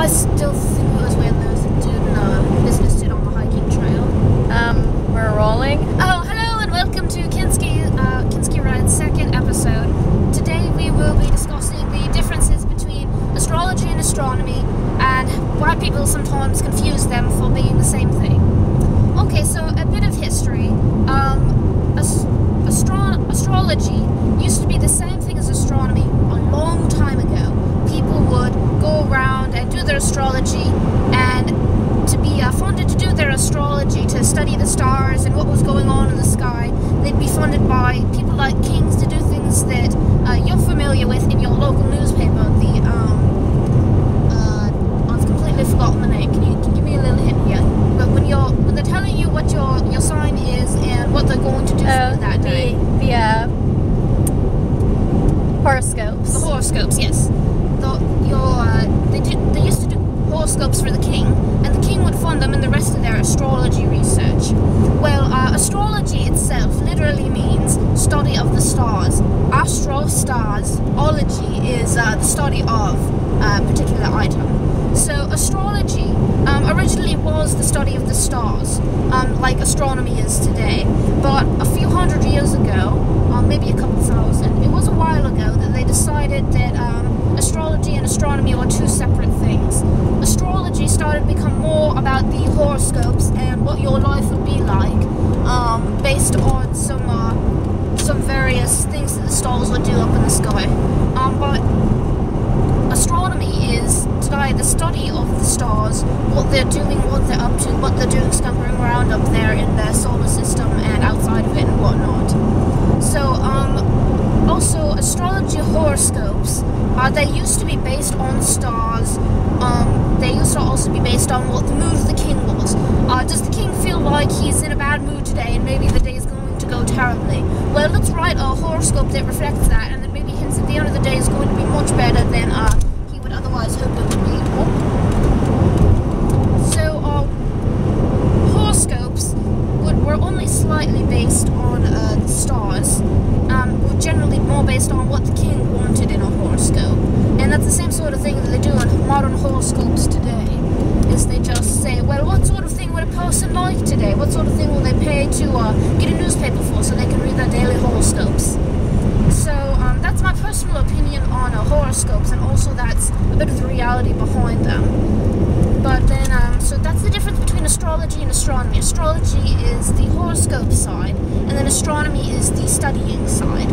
I still think it was when there was a dude in a business on the hiking trail. Um, we're rolling. Oh, hello and welcome to Kinzkey, uh, Kinzkey Ride's second episode. Today we will be discussing the differences between astrology and astronomy and why people sometimes confuse them for being the same thing. Okay, so a bit of history. Um, ast- astro- astrology used to be the same thing as astronomy a long time ago. People would go around and do their astrology, and to be uh, funded to do their astrology, to study the stars and what was going on in the sky, they'd be funded by people like kings to do things that uh, you're familiar with in your local newspaper. The um, uh, I've completely forgotten the name. Can you, can you give me a little hint here? But when you're when they're telling you what your your sign is and what they're going to do for Uh, you that day, the the uh, horoscopes. the horoscopes, yes. The, your uh, they do, they used to horoscopes for the king, and the king would fund them in the rest of their astrology research. Well, uh, astrology itself literally means study of the stars. Astro stars ology is uh, the study of a particular item. So astrology um, originally was the study of the stars, um, like astronomy is today. But a few hundred years ago, or maybe a couple thousand, it was a while ago that they decided that um, astrology and astronomy were two separate things. Astrology started to become more about the horoscopes and what your life would be like, um, based on some uh, some various things that the stars would do up in the sky. Um, but astronomy is today the study of the stars, what they're doing, what they're up to, what they're doing scumbering around up there in their solar system and outside of it and whatnot. So, um, also astrology horoscopes, uh, they used to be based on stars. Um, they used to also be based on what the mood of the king was. Uh, does the king feel like he's in a bad mood today and maybe the day is going to go terribly? Well, let's write a horoscope that reflects that and that maybe hints at the end of the day is going to be much better than uh, he would otherwise hope it would be. So, uh, horoscopes would, were only slightly based on uh, the stars, um, were generally more based on what the king in a horoscope. And that's the same sort of thing that they do in modern horoscopes today. Is they just say, well, what sort of thing would a person like today? What sort of thing will they pay to uh, get a newspaper for so they can read their daily horoscopes? So um, that's my personal opinion on uh, horoscopes, and also that's a bit of the reality behind them. But then, um, so that's the difference between astrology and astronomy. Astrology is the horoscope side, and then astronomy is the studying side.